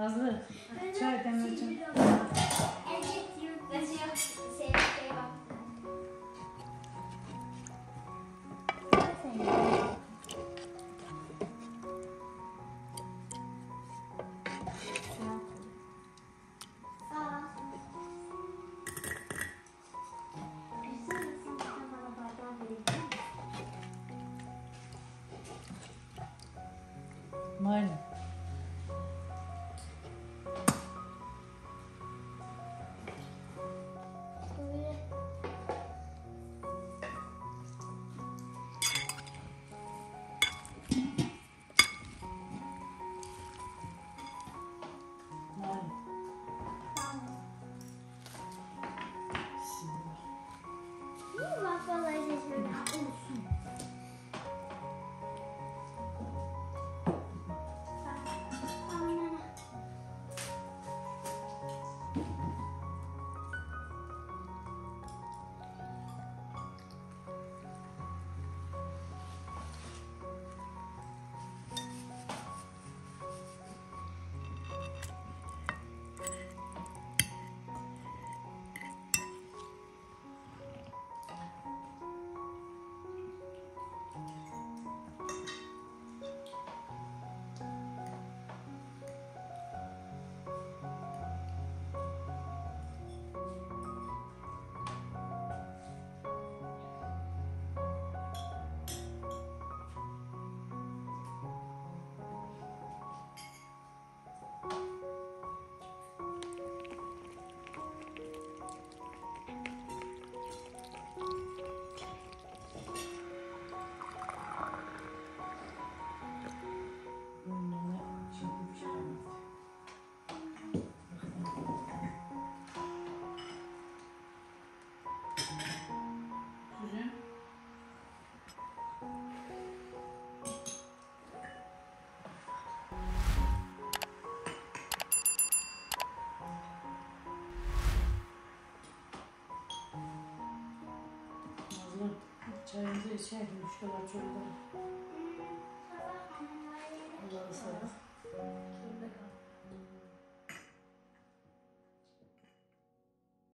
Nazlı. Çay 어. Çayınızı içelim. Üç kadar çocuklar.